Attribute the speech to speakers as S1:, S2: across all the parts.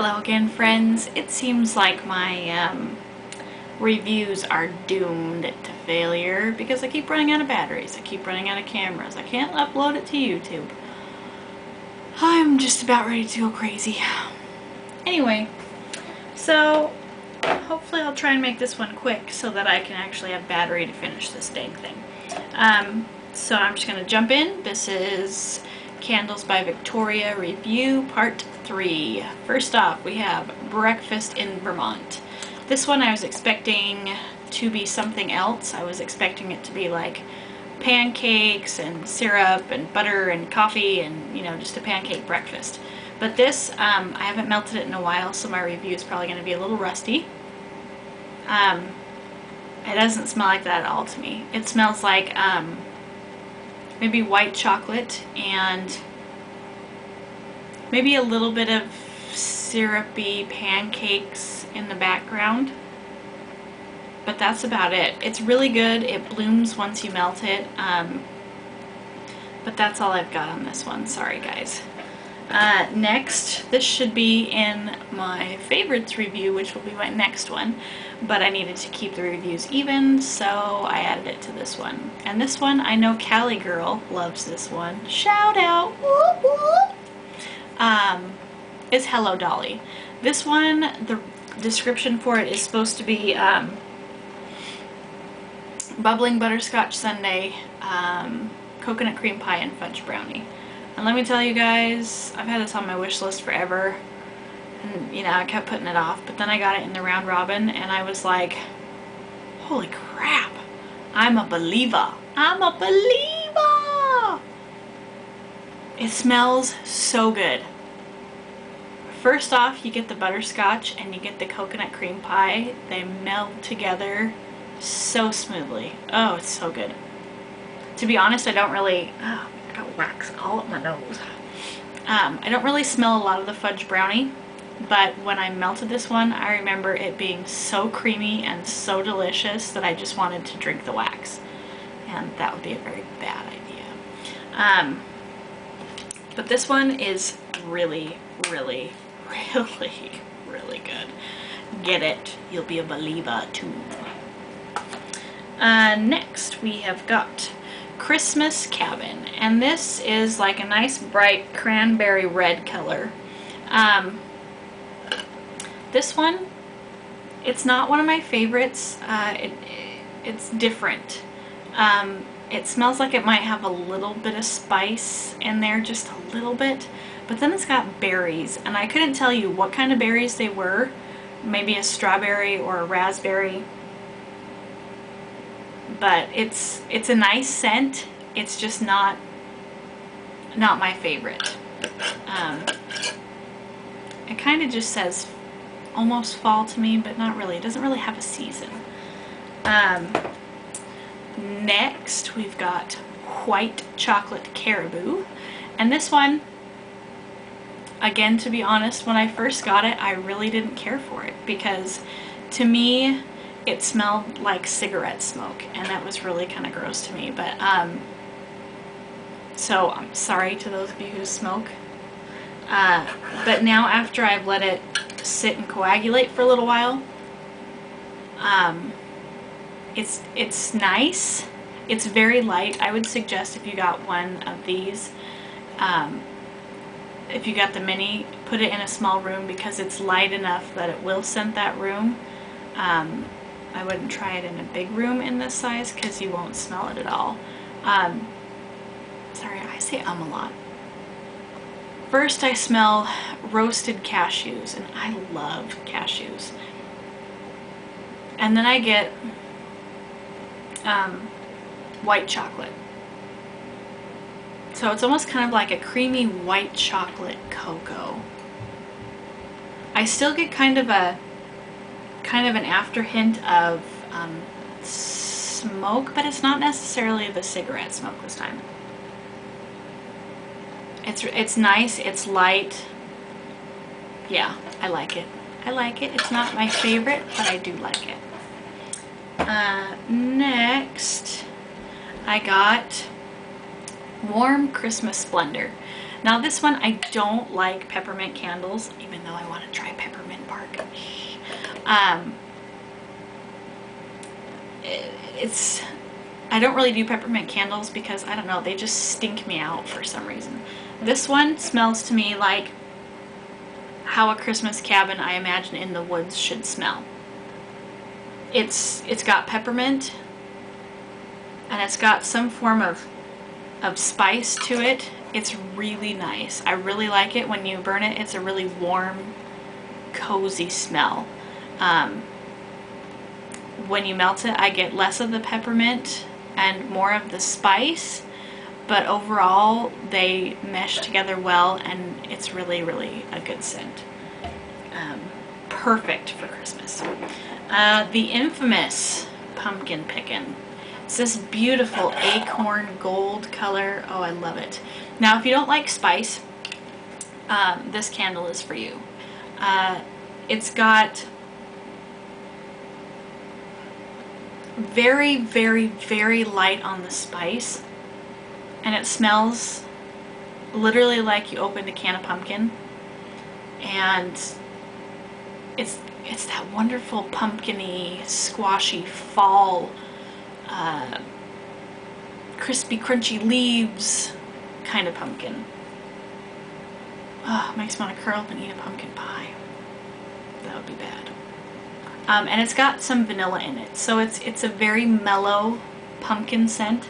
S1: Hello again friends. It seems like my um, reviews are doomed to failure because I keep running out of batteries. I keep running out of cameras. I can't upload it to YouTube. I'm just about ready to go crazy. Anyway, so hopefully I'll try and make this one quick so that I can actually have battery to finish this dang thing. Um, so I'm just going to jump in. This is Candles by Victoria review part 3. First off we have Breakfast in Vermont. This one I was expecting to be something else. I was expecting it to be like pancakes and syrup and butter and coffee and you know just a pancake breakfast. But this, um, I haven't melted it in a while so my review is probably going to be a little rusty. Um, it doesn't smell like that at all to me. It smells like um, maybe white chocolate and maybe a little bit of syrupy pancakes in the background. But that's about it. It's really good. It blooms once you melt it. Um, but that's all I've got on this one. Sorry guys. Uh, next, this should be in my favorites review, which will be my next one, but I needed to keep the reviews even, so I added it to this one. And this one, I know Callie Girl loves this one. Shout out! Whoop, whoop. Um, is Hello Dolly. This one, the description for it is supposed to be um, bubbling butterscotch sundae, um, coconut cream pie, and fudge brownie. And let me tell you guys, I've had this on my wish list forever. And, you know, I kept putting it off. But then I got it in the round robin and I was like, holy crap. I'm a believer. I'm a believer. It smells so good. First off, you get the butterscotch and you get the coconut cream pie. They meld together so smoothly. Oh, it's so good. To be honest, I don't really... Oh, got wax all up my nose. Um, I don't really smell a lot of the fudge brownie, but when I melted this one, I remember it being so creamy and so delicious that I just wanted to drink the wax. And that would be a very bad idea. Um, but this one is really, really, really, really good. Get it. You'll be a believer too. Uh, next, we have got Christmas Cabin. And this is like a nice bright cranberry red color. Um, this one, it's not one of my favorites. Uh, it, it's different. Um, it smells like it might have a little bit of spice in there, just a little bit. But then it's got berries, and I couldn't tell you what kind of berries they were. Maybe a strawberry or a raspberry but it's it's a nice scent. It's just not not my favorite. Um, it kind of just says almost fall to me, but not really. It doesn't really have a season. Um, next, we've got White Chocolate Karibu. And this one, again, to be honest, when I first got it, I really didn't care for it because to me, it smelled like cigarette smoke and that was really kind of gross to me but um so I'm sorry to those of you who smoke uh, but now after I've let it sit and coagulate for a little while um, it's it's nice it's very light I would suggest if you got one of these um, if you got the mini put it in a small room because it's light enough that it will scent that room um, I wouldn't try it in a big room in this size because you won't smell it at all. Um, sorry, I say um a lot. First I smell roasted cashews and I love cashews. And then I get um, white chocolate. So it's almost kind of like a creamy white chocolate cocoa. I still get kind of a kind of an after hint of um, smoke, but it's not necessarily the cigarette smoke this time. It's, it's nice, it's light. Yeah, I like it. I like it. It's not my favorite, but I do like it. Uh, next, I got Warm Christmas Splendor. Now this one, I don't like peppermint candles, even though I want to try peppermint bark. Um, it, it's, I don't really do peppermint candles because, I don't know, they just stink me out for some reason. This one smells to me like how a Christmas cabin I imagine in the woods should smell. It's it's got peppermint and it's got some form of of spice to it. It's really nice. I really like it when you burn it. It's a really warm, cozy smell. Um, when you melt it, I get less of the peppermint and more of the spice, but overall they mesh together well and it's really, really a good scent. Um, perfect for Christmas. Uh, the infamous pumpkin pickin'. It's this beautiful acorn gold color. Oh, I love it. Now, if you don't like spice, um, this candle is for you. Uh, it's got very, very, very light on the spice. And it smells literally like you opened a can of pumpkin. And it's it's that wonderful pumpkiny, squashy fall, uh, crispy, crunchy leaves kind of pumpkin. Oh, makes me want to curl up and eat a pumpkin pie. That would be bad. Um, and it's got some vanilla in it, so it's it's a very mellow pumpkin scent.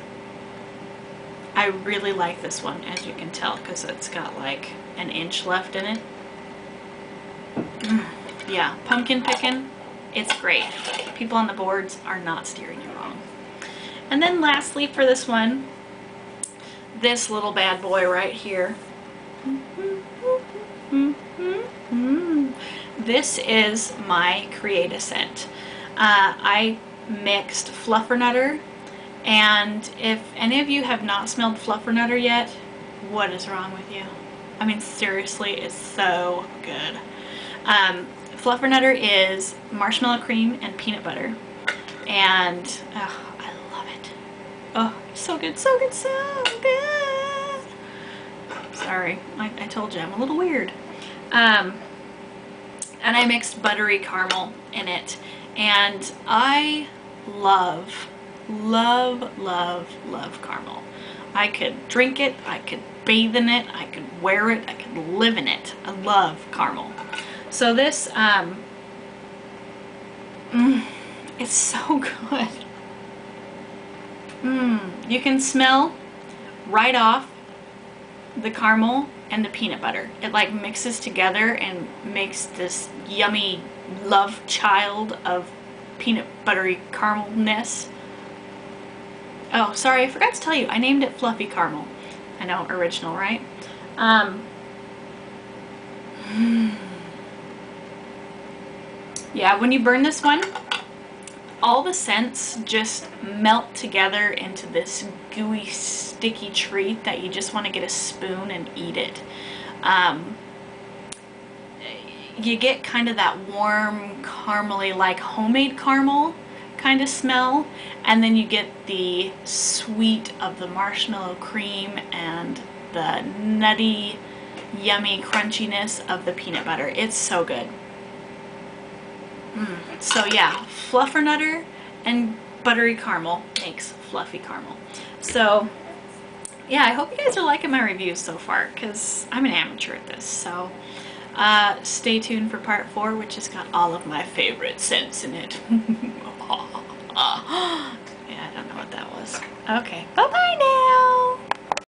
S1: I really like this one, as you can tell, because it's got like an inch left in it. Mm yeah, pumpkin picking, it's great. People on the boards are not steering you wrong. And then lastly for this one, this little bad boy right here. This is my Create a Scent. Uh, I mixed Fluffernutter and if any of you have not smelled Fluffernutter yet, what is wrong with you? I mean seriously, it's so good. Um, Fluffernutter is marshmallow cream and peanut butter. And oh, I love it. Oh, so good, so good, so good. Sorry, I, I told you I'm a little weird. Um, and I mixed buttery caramel in it. And I love, love, love, love caramel. I could drink it, I could bathe in it, I could wear it, I could live in it. I love caramel. So this, um, mm, it's so good. Mmm, you can smell right off the caramel and the peanut butter. It like mixes together and makes this yummy love child of peanut buttery caramelness. Oh, sorry, I forgot to tell you, I named it Fluffy Caramel. I know, original, right? Um, yeah, when you burn this one, all the scents just melt together into this gooey, sticky treat that you just want to get a spoon and eat it. Um, you get kind of that warm, caramely, like homemade caramel kind of smell, and then you get the sweet of the marshmallow cream and the nutty, yummy crunchiness of the peanut butter. It's so good. Mm. So yeah, fluffernutter and buttery caramel makes fluffy caramel. So yeah, I hope you guys are liking my reviews so far because I'm an amateur at this. So uh, stay tuned for part four, which has got all of my favorite scents in it. yeah, I don't know what that was. Okay, bye-bye now.